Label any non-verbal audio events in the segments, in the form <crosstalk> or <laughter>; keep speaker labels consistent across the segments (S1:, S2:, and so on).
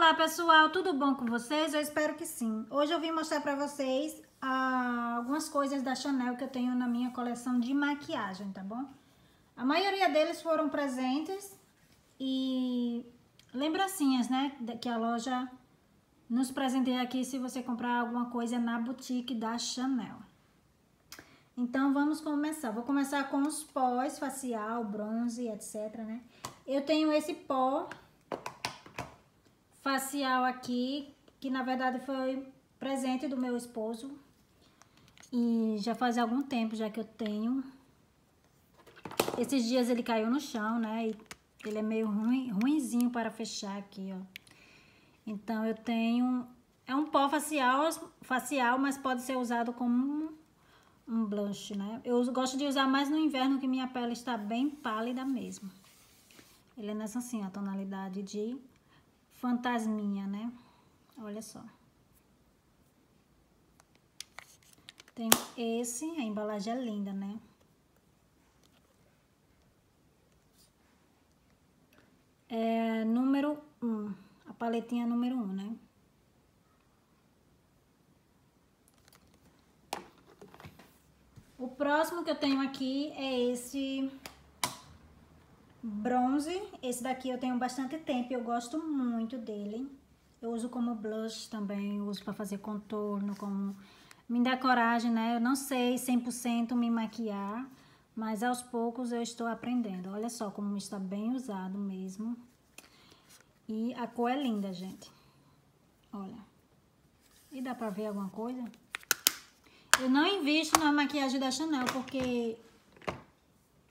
S1: Olá pessoal, tudo bom com vocês? Eu espero que sim. Hoje eu vim mostrar pra vocês ah, algumas coisas da Chanel que eu tenho na minha coleção de maquiagem, tá bom? A maioria deles foram presentes e lembrancinhas, né? Que a loja nos presenteia aqui se você comprar alguma coisa na boutique da Chanel. Então vamos começar. Vou começar com os pós facial, bronze, etc, né? Eu tenho esse pó facial aqui, que na verdade foi presente do meu esposo. E já faz algum tempo já que eu tenho. Esses dias ele caiu no chão, né? E ele é meio ruim, ruinzinho para fechar aqui, ó. Então eu tenho... É um pó facial, facial, mas pode ser usado como um blush, né? Eu gosto de usar mais no inverno, que minha pele está bem pálida mesmo. Ele é nessa assim, a tonalidade de fantasminha, né? Olha só. Tem esse, a embalagem é linda, né? É número 1, um, a paletinha número 1, um, né? O próximo que eu tenho aqui é esse bronze. Esse daqui eu tenho bastante tempo, eu gosto muito dele. Eu uso como blush também, uso para fazer contorno, como me dá coragem, né? Eu não sei 100% me maquiar, mas aos poucos eu estou aprendendo. Olha só como está bem usado mesmo. E a cor é linda, gente. Olha. E dá pra ver alguma coisa? Eu não invisto na maquiagem da Chanel, porque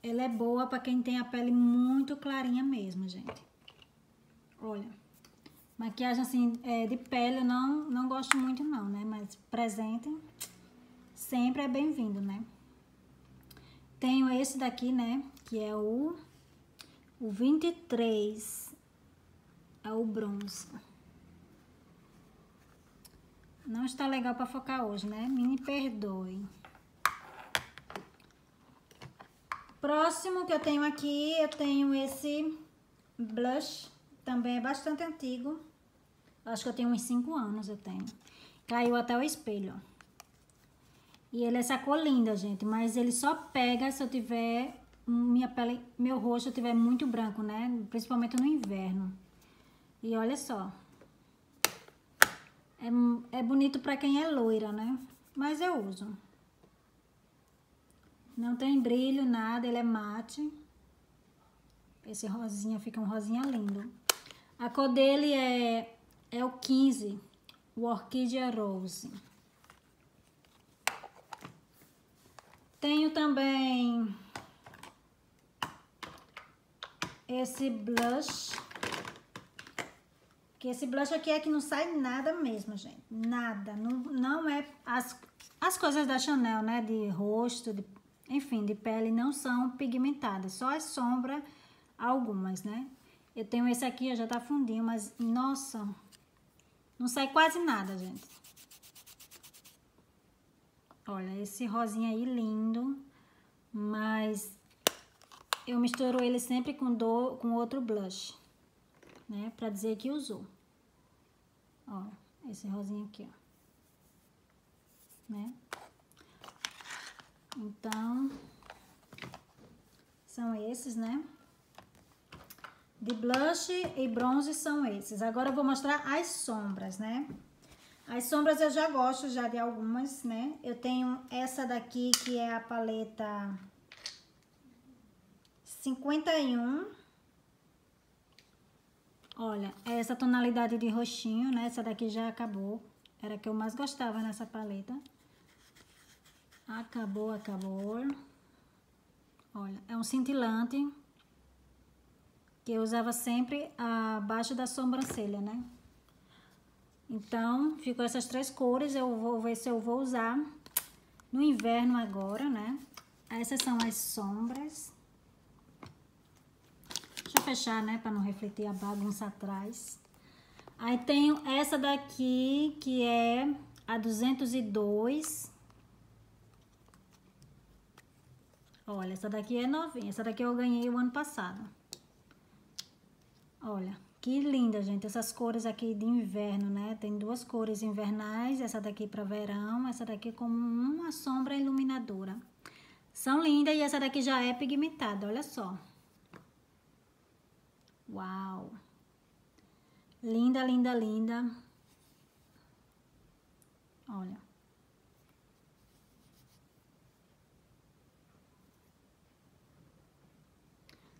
S1: ela é boa para quem tem a pele muito clarinha mesmo, gente. Olha. Maquiagem assim, é, de pele eu não, não gosto muito não, né? Mas presente sempre é bem-vindo, né? Tenho esse daqui, né? Que é o, o 23. É o bronze. Não está legal para focar hoje, né? Me perdoe. Próximo que eu tenho aqui, eu tenho esse blush, também é bastante antigo. Acho que eu tenho uns 5 anos, eu tenho. Caiu até o espelho. E ele é essa cor linda, gente, mas ele só pega se eu tiver minha pele, meu rosto tiver muito branco, né? Principalmente no inverno. E olha só. É, é bonito pra quem é loira, né? Mas eu uso. Não tem brilho, nada, ele é mate. Esse rosinha fica um rosinha lindo. A cor dele é, é o 15, o Orquídea Rose. Tenho também esse blush. Que esse blush aqui é que não sai nada mesmo, gente. Nada. Não, não é as, as coisas da Chanel, né? De rosto, de enfim, de pele não são pigmentadas, só as sombras, algumas, né? Eu tenho esse aqui, já tá fundinho, mas, nossa, não sai quase nada, gente. Olha, esse rosinha aí lindo, mas eu misturo ele sempre com, do, com outro blush, né? Pra dizer que usou. Ó, esse rosinha aqui, ó. Né? Então, são esses, né? De blush e bronze são esses. Agora eu vou mostrar as sombras, né? As sombras eu já gosto já de algumas, né? Eu tenho essa daqui que é a paleta 51. Olha, é essa tonalidade de roxinho, né? Essa daqui já acabou. Era a que eu mais gostava nessa paleta. Acabou, acabou. Olha, é um cintilante que eu usava sempre abaixo da sobrancelha, né? Então, ficou essas três cores. Eu vou ver se eu vou usar no inverno agora, né? Essas são as sombras. Deixa eu fechar, né? Pra não refletir a bagunça atrás. Aí tenho essa daqui, que é a 202 Olha, essa daqui é novinha. Essa daqui eu ganhei o ano passado. Olha, Que linda, gente. Essas cores aqui de inverno, né? Tem duas cores invernais. Essa daqui para verão. Essa daqui como uma sombra iluminadora. São lindas e essa daqui já é pigmentada. Olha só. Uau. Linda, linda, linda. Olha.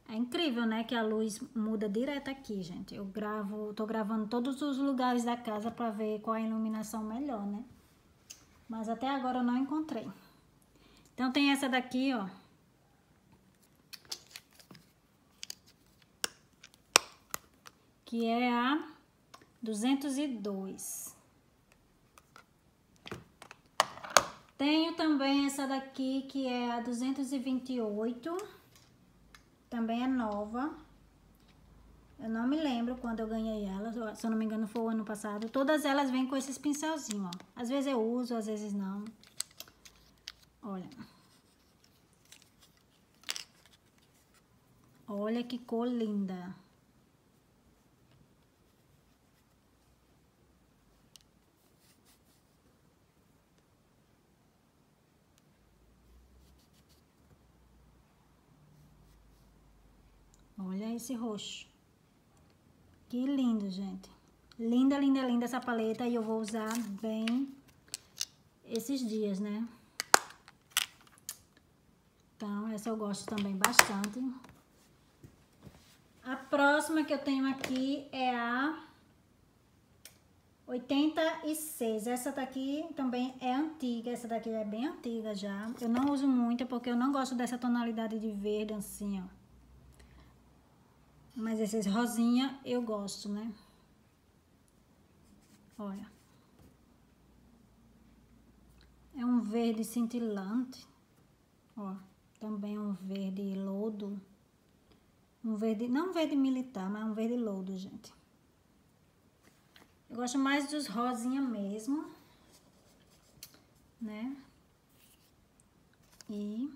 S1: É incrível, né, que a luz muda direto aqui, gente. Eu gravo, tô gravando todos os lugares da casa para ver qual é a iluminação melhor, né? Mas até agora eu não encontrei. Então tem essa daqui, ó. Que é a 202. Tenho também essa daqui que é a 228 também é nova. Eu não me lembro quando eu ganhei ela, se eu não me engano foi o ano passado. Todas elas vêm com esses pincelzinhos, ó. Às vezes eu uso, às vezes não. Olha. Olha que cor linda. Olha esse roxo. Que lindo, gente. Linda, linda, linda essa paleta e eu vou usar bem esses dias, né? Então, essa eu gosto também bastante. A próxima que eu tenho aqui é a 86. Essa daqui também é antiga. Essa daqui é bem antiga já. Eu não uso muito porque eu não gosto dessa tonalidade de verde assim, ó. Mas esses rosinha eu gosto, né? Olha. É um verde cintilante. Ó, também um verde lodo. Um verde, não um verde militar, mas um verde lodo, gente. Eu gosto mais dos rosinha mesmo. Né? E...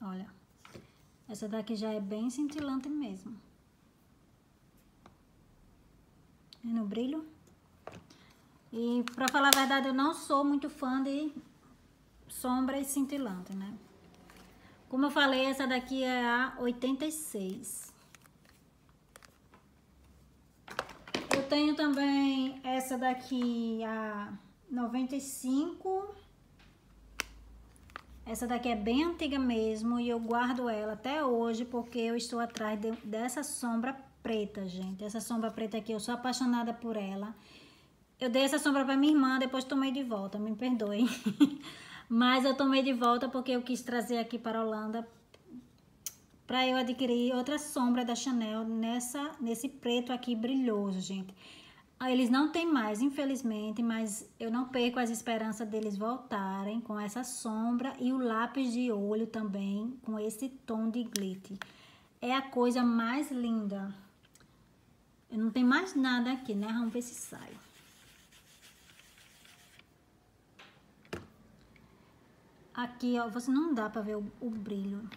S1: Olha. Essa daqui já é bem cintilante mesmo. É no brilho. E pra falar a verdade, eu não sou muito fã de sombra e cintilante, né? Como eu falei, essa daqui é a 86. Eu tenho também essa daqui, a 95. Essa daqui é bem antiga mesmo e eu guardo ela até hoje porque eu estou atrás de, dessa sombra preta, gente. Essa sombra preta aqui, eu sou apaixonada por ela. Eu dei essa sombra para minha irmã, depois tomei de volta, me perdoem. <laughs> Mas eu tomei de volta porque eu quis trazer aqui para a Holanda para eu adquirir outra sombra da Chanel nessa, nesse preto aqui brilhoso, gente. Ah, eles não têm mais, infelizmente, mas eu não perco as esperanças deles voltarem com essa sombra e o lápis de olho também com esse tom de glitter. É a coisa mais linda. Eu não tem mais nada aqui, né? Vamos ver se sai. Aqui, ó, você não dá pra ver o, o brilho.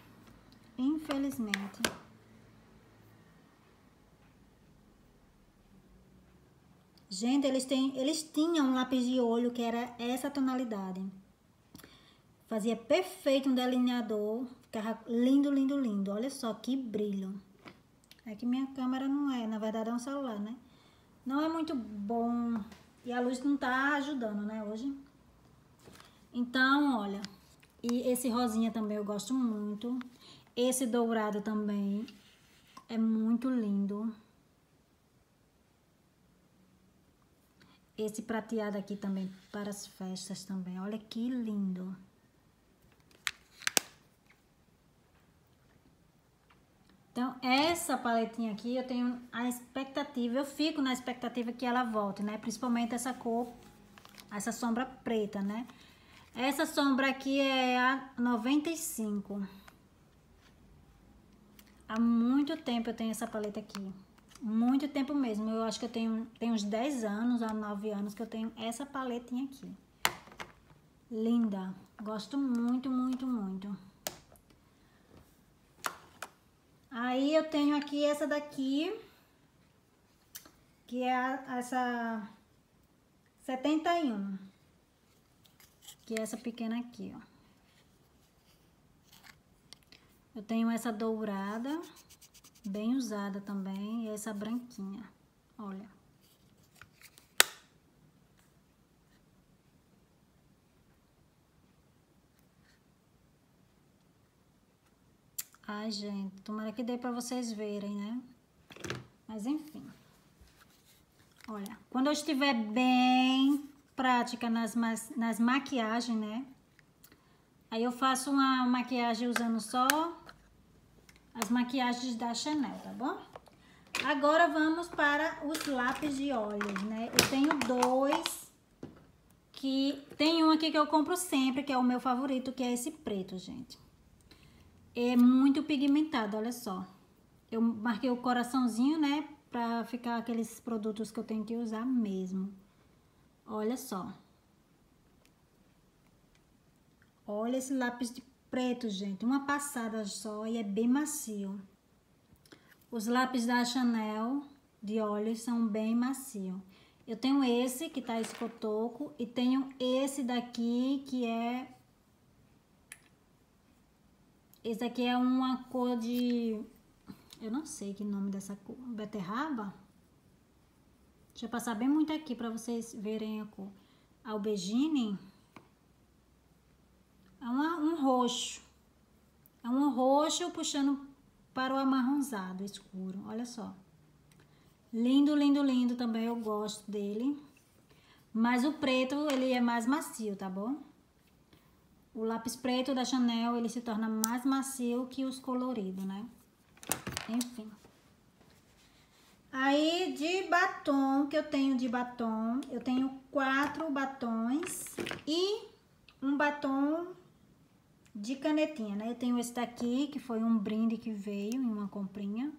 S1: Infelizmente. Gente, eles, têm, eles tinham um lápis de olho que era essa tonalidade. Fazia perfeito um delineador. Ficava lindo, lindo, lindo. Olha só que brilho. É que minha câmera não é, na verdade é um celular, né? Não é muito bom. E a luz não tá ajudando, né, hoje. Então, olha. E esse rosinha também eu gosto muito. Esse dourado também é muito lindo. Esse prateado aqui também para as festas também. Olha que lindo. Então, essa paletinha aqui, eu tenho a expectativa, eu fico na expectativa que ela volte, né? Principalmente essa cor, essa sombra preta, né? Essa sombra aqui é a 95. Há muito tempo eu tenho essa paleta aqui. Muito tempo mesmo. Eu acho que eu tenho, tenho uns 10 anos a 9 anos que eu tenho essa paletinha aqui. Linda. Gosto muito, muito, muito. Aí eu tenho aqui essa daqui, que é a, essa 71. Que é essa pequena aqui, ó. Eu tenho essa dourada, bem usada também, essa branquinha, olha. Ai, gente, tomara que dê pra vocês verem, né? Mas enfim. Olha, quando eu estiver bem prática nas, nas maquiagens, né? Aí eu faço uma maquiagem usando só as maquiagens da Chanel, tá bom? Agora vamos para os lápis de olhos, né? Eu tenho dois, que tem um aqui que eu compro sempre, que é o meu favorito, que é esse preto, gente é muito pigmentado, olha só. Eu marquei o coraçãozinho, né? Pra ficar aqueles produtos que eu tenho que usar mesmo. Olha só. Olha esse lápis de preto, gente. Uma passada só e é bem macio. Os lápis da Chanel de olhos são bem macio. Eu tenho esse que tá esse cotoco e tenho esse daqui que é esse aqui é uma cor de... Eu não sei que nome dessa cor. Beterraba? Deixa eu passar bem muito aqui para vocês verem a cor. Albergine. É uma, um roxo. É um roxo puxando para o amarronzado escuro. Olha só. Lindo, lindo, lindo também. Eu gosto dele. Mas o preto, ele é mais macio, tá bom? O lápis preto da Chanel, ele se torna mais macio que os coloridos, né? Enfim. Aí, de batom, que eu tenho de batom, eu tenho quatro batons e um batom de canetinha, né? Eu tenho esse daqui, que foi um brinde que veio em uma comprinha.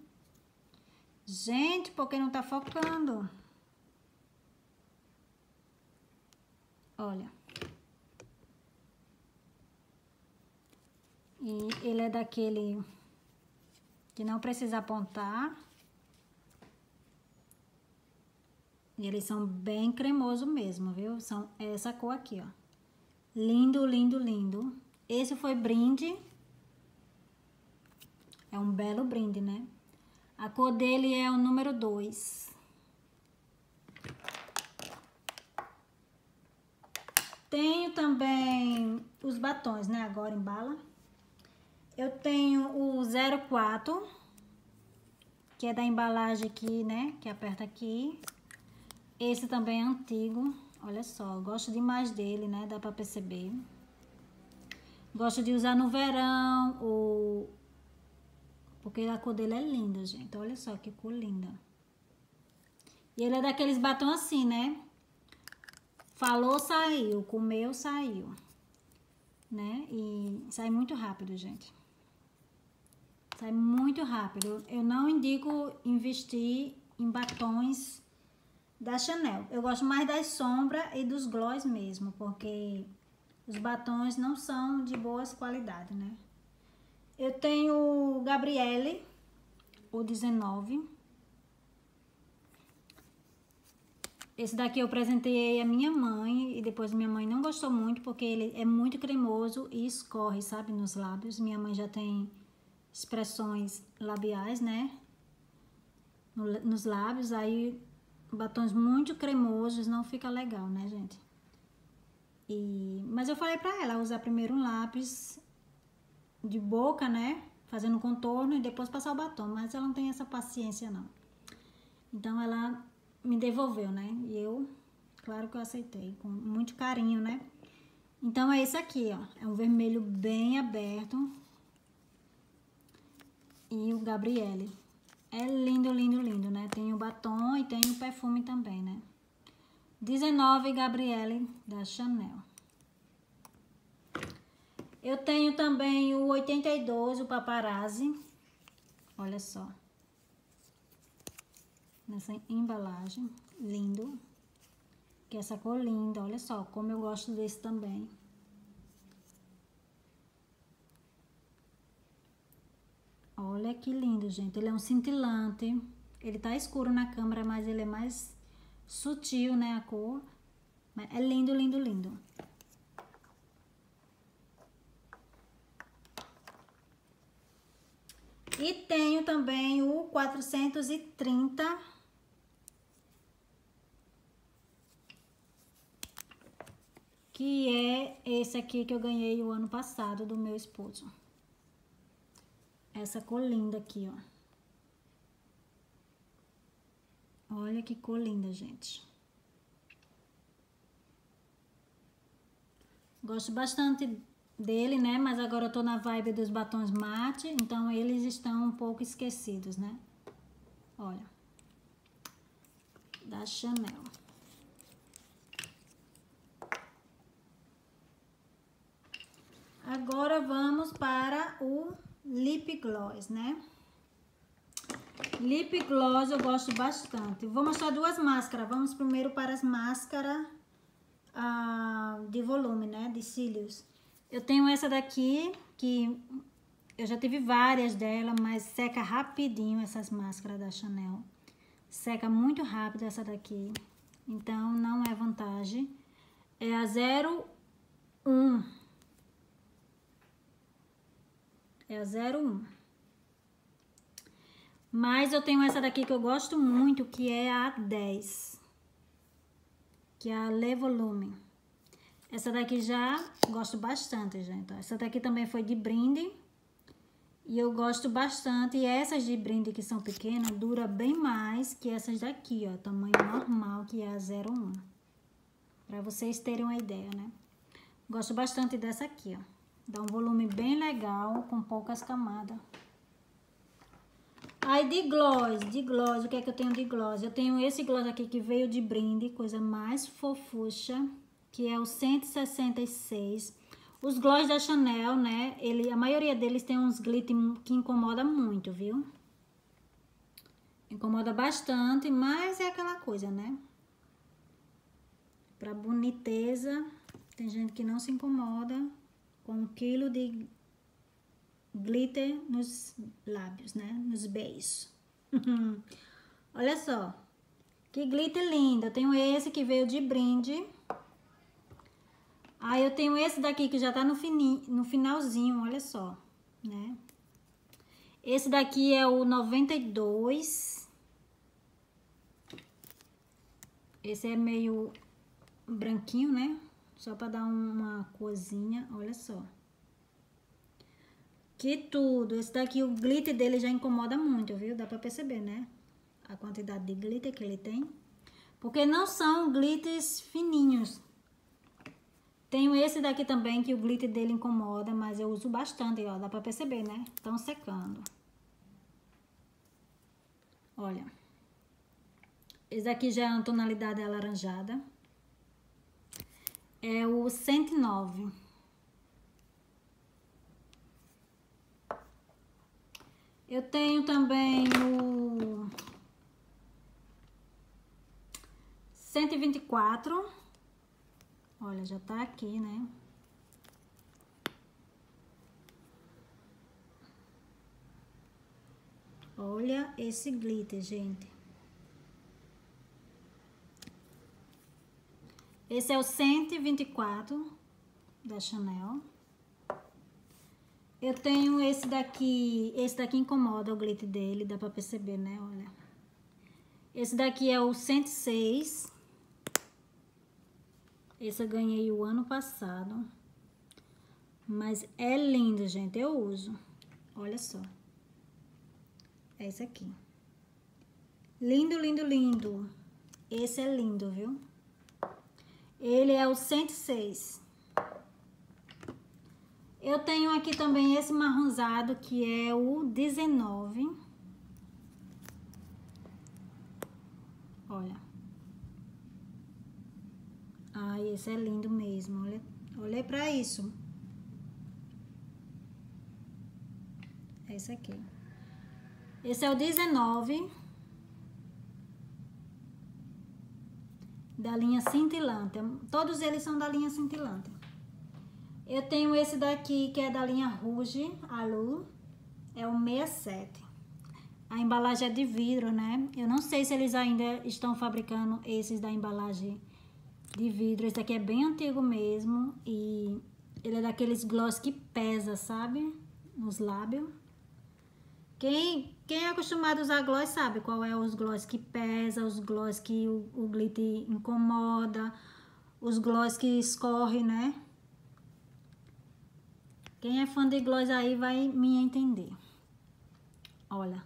S1: Gente, porque não tá focando? Olha. E ele é daquele que não precisa apontar. E eles são bem cremoso mesmo, viu? São essa cor aqui, ó. Lindo, lindo, lindo. Esse foi brinde. É um belo brinde, né? A cor dele é o número 2. Tenho também os batons, né? Agora em bala. Eu tenho o 04, que é da embalagem aqui, né? Que aperta aqui. Esse também é antigo. Olha só, gosto demais dele, né? Dá pra perceber. Gosto de usar no verão, ou... porque a cor dele é linda, gente. Olha só que cor linda. E ele é daqueles batom assim, né? Falou, saiu. Comeu, saiu. Né? E sai muito rápido, gente. Sai muito rápido. Eu não indico investir em batons da Chanel. Eu gosto mais das sombras e dos gloss mesmo, porque os batons não são de boas qualidades, né? Eu tenho o Gabriele, o 19. Esse daqui eu presentei a minha mãe e depois minha mãe não gostou muito porque ele é muito cremoso e escorre, sabe, nos lábios. Minha mãe já tem expressões labiais, né? No, nos lábios, aí batons muito cremosos não fica legal, né, gente? E, mas eu falei pra ela usar primeiro um lápis de boca, né? Fazendo contorno e depois passar o batom, mas ela não tem essa paciência, não. Então, ela me devolveu, né? E eu, claro que eu aceitei, com muito carinho, né? Então, é esse aqui, ó. É um vermelho bem aberto, e o Gabriele. É lindo, lindo, lindo, né? Tem o batom e tem o perfume também, né? 19 Gabriele da Chanel. Eu tenho também o 82, o Paparazzi. Olha só. Nessa embalagem. Lindo. Que essa cor linda. Olha só como eu gosto desse também. Olha que lindo, gente. Ele é um cintilante. Ele tá escuro na câmera, mas ele é mais sutil, né, a cor. É lindo, lindo, lindo. E tenho também o 430. Que é esse aqui que eu ganhei o ano passado do meu esposo. Essa cor linda aqui, ó. Olha que cor linda, gente. Gosto bastante dele, né? Mas agora eu tô na vibe dos batons mate, então eles estão um pouco esquecidos, né? Olha. Da Chanel. Agora vamos para o lip gloss, né? Lip gloss eu gosto bastante. Vou mostrar duas máscaras. Vamos primeiro para as máscaras ah, de volume, né? De cílios. Eu tenho essa daqui, que eu já tive várias dela, mas seca rapidinho essas máscaras da Chanel. Seca muito rápido essa daqui, então não é vantagem. É a 01. É a 01. Mas eu tenho essa daqui que eu gosto muito, que é a 10. Que é a Le Volume. Essa daqui já gosto bastante, gente. Essa daqui também foi de brinde. E eu gosto bastante. E essas de brinde que são pequenas, dura bem mais que essas daqui, ó. Tamanho normal, que é a 01. Pra vocês terem uma ideia, né? Gosto bastante dessa aqui, ó. Dá um volume bem legal, com poucas camadas. Aí de gloss, de gloss, o que é que eu tenho de gloss? Eu tenho esse gloss aqui que veio de brinde, coisa mais fofucha que é o 166. Os gloss da Chanel, né, ele, a maioria deles tem uns glitter que incomoda muito, viu? Incomoda bastante, mas é aquela coisa, né? Pra boniteza, tem gente que não se incomoda com um quilo de glitter nos lábios, né? Nos beijos. <laughs> Olha só, que glitter lindo. Eu tenho esse que veio de brinde. Aí eu tenho esse daqui que já tá no, fininho, no finalzinho, olha só, né? Esse daqui é o 92. Esse é meio branquinho, né? Só pra dar uma coisinha, olha só. Que tudo! Esse daqui, o glitter dele já incomoda muito, viu? Dá pra perceber, né? A quantidade de glitter que ele tem. Porque não são glitters fininhos, tenho esse daqui também, que o glitter dele incomoda, mas eu uso bastante, ó. Dá pra perceber, né? Estão secando. Olha. Esse daqui já é uma tonalidade alaranjada. É o 109. Eu tenho também o 124. Olha, já tá aqui, né? Olha esse glitter, gente. Esse é o 124 da Chanel. Eu tenho esse daqui, esse daqui incomoda o glitter dele, dá pra perceber, né? Olha. Esse daqui é o 106 esse eu ganhei o ano passado. Mas é lindo, gente. Eu uso. Olha só. É esse aqui. Lindo, lindo, lindo. Esse é lindo, viu? Ele é o 106. Eu tenho aqui também esse marronzado, que é o 19. Olha. Ai, esse é lindo mesmo. Olha, olhei pra isso. É esse aqui. Esse é o 19. Da linha cintilante. Todos eles são da linha cintilante. Eu tenho esse daqui, que é da linha Rouge Alu. É o 67. A embalagem é de vidro, né? Eu não sei se eles ainda estão fabricando esses da embalagem de vidro. Esse daqui é bem antigo mesmo e ele é daqueles gloss que pesa, sabe? Nos lábios. Quem, quem é acostumado a usar gloss sabe qual é os gloss que pesa, os gloss que o, o glitter incomoda, os gloss que escorre, né? Quem é fã de gloss aí vai me entender. Olha,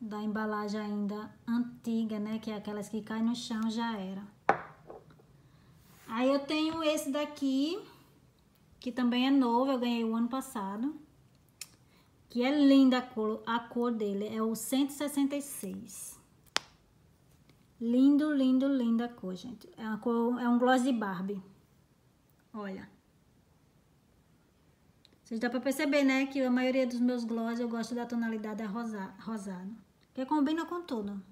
S1: da embalagem ainda antiga, né? Que é aquelas que caem no chão, já era. Aí eu tenho esse daqui, que também é novo, eu ganhei o ano passado. Que é linda a cor, a cor dele, é o 166. Lindo, lindo, linda a cor, gente. É, cor, é um gloss de Barbie. Olha. Vocês dá pra perceber, né, que a maioria dos meus gloss eu gosto da tonalidade rosa, rosado. Que combina com tudo.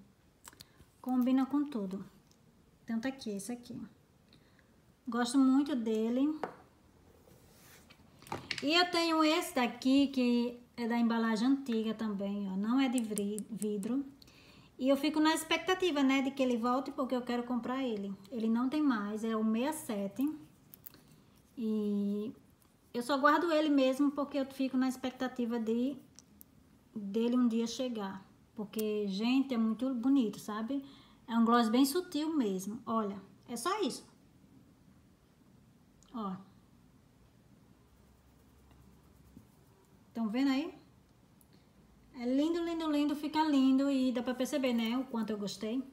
S1: Combina com tudo. Então tá aqui, esse aqui. Gosto muito dele. E eu tenho esse daqui, que é da embalagem antiga também, ó. Não é de vidro. E eu fico na expectativa, né, de que ele volte, porque eu quero comprar ele. Ele não tem mais, é o 67. E eu só guardo ele mesmo porque eu fico na expectativa de dele um dia chegar. Porque, gente, é muito bonito, sabe? É um gloss bem sutil mesmo. Olha, é só isso. Ó. Estão vendo aí? É lindo, lindo, lindo, fica lindo e dá pra perceber, né, o quanto eu gostei.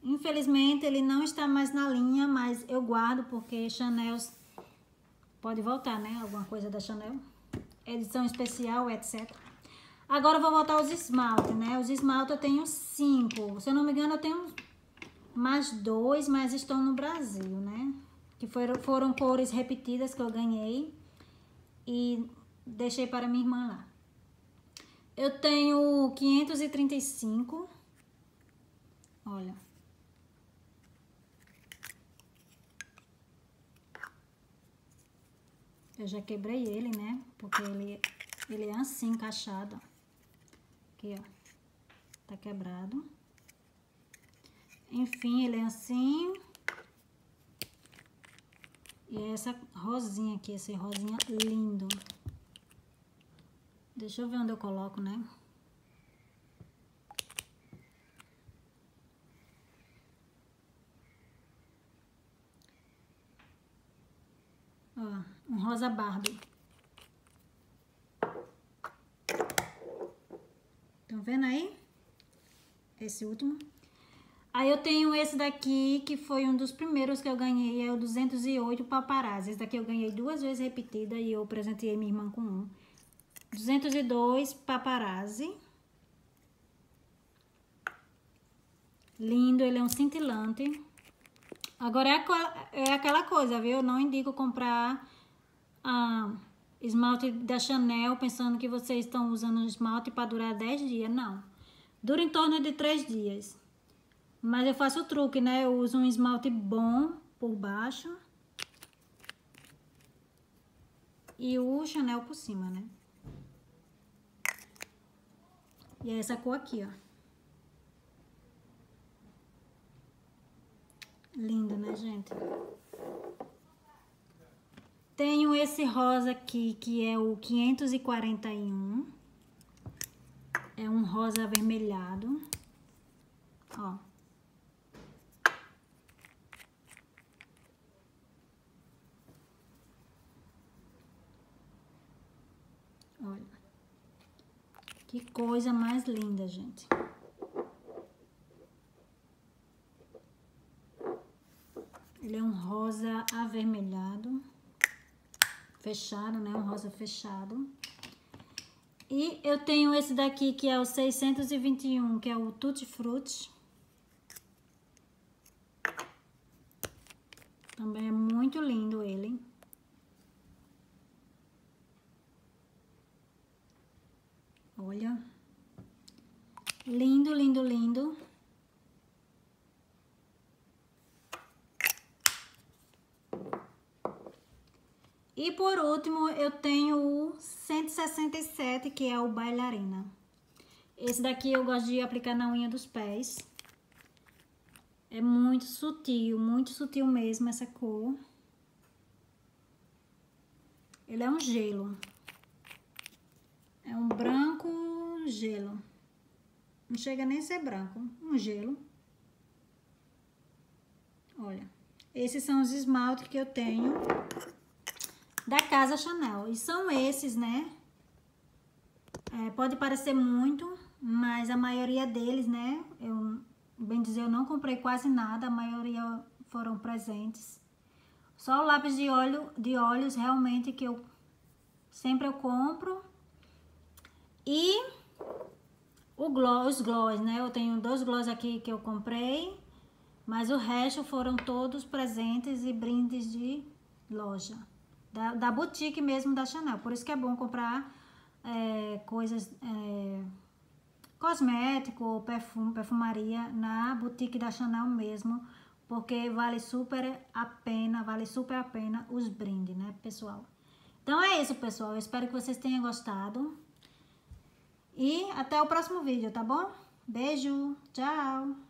S1: Infelizmente, ele não está mais na linha, mas eu guardo porque Chanel Pode voltar, né? Alguma coisa da Chanel. Edição especial, etc. Agora eu vou voltar aos esmaltes, né? Os esmaltes eu tenho cinco. Se eu não me engano, eu tenho mais dois, mas estão no Brasil, né? Que foram, foram cores repetidas que eu ganhei. E deixei para minha irmã lá. Eu tenho 535. Olha. Eu já quebrei ele, né? Porque ele, ele é assim, encaixado. Aqui, ó. Tá quebrado. Enfim, ele é assim. E é essa rosinha aqui, esse rosinha lindo. Deixa eu ver onde eu coloco, né? Ó um rosa Barbie. Estão vendo aí? Esse último. Aí eu tenho esse daqui, que foi um dos primeiros que eu ganhei, é o 208 paparazzi. Esse daqui eu ganhei duas vezes repetida e eu presenteei minha irmã com um. 202 paparazzi. Lindo, ele é um cintilante. Agora é, é aquela coisa, viu? Eu não indico comprar esmalte da Chanel pensando que vocês estão usando esmalte para durar 10 dias. Não. Dura em torno de 3 dias. Mas eu faço o truque, né? Eu uso um esmalte bom por baixo. E o Chanel por cima, né? E é essa cor aqui, ó. Linda, né, gente? Tenho esse rosa aqui, que é o 541. É um rosa avermelhado. Ó. Olha. Que coisa mais linda, gente. Ele é um rosa avermelhado fechado, né? Um rosa fechado. E eu tenho esse daqui que é o 621, que é o Tutti Frutti. Também é muito lindo ele. Olha. Lindo, lindo, lindo. E por último, eu tenho o 167, que é o bailarina. Esse daqui eu gosto de aplicar na unha dos pés. É muito sutil, muito sutil mesmo essa cor. Ele é um gelo. É um branco gelo. Não chega nem a ser branco, um gelo. Olha, esses são os esmaltes que eu tenho da Casa Chanel. E são esses, né? É, pode parecer muito, mas a maioria deles, né? Eu, bem dizer, eu não comprei quase nada, a maioria foram presentes. Só o lápis de óleo, de olhos realmente que eu sempre eu compro. E o gloss, os gloss, né? Eu tenho dois gloss aqui que eu comprei, mas o resto foram todos presentes e brindes de loja. Da, da boutique mesmo da Chanel. Por isso que é bom comprar é, coisas... É, cosmético, perfume, perfumaria na boutique da Chanel mesmo, porque vale super a pena, vale super a pena os brindes, né, pessoal? Então é isso, pessoal. Eu espero que vocês tenham gostado. E até o próximo vídeo, tá bom? Beijo, tchau!